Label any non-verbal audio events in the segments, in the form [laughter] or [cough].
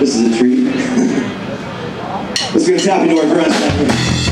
This is a treat. [laughs] Let's get a tap into our friends.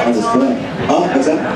That was. Oh, what's that?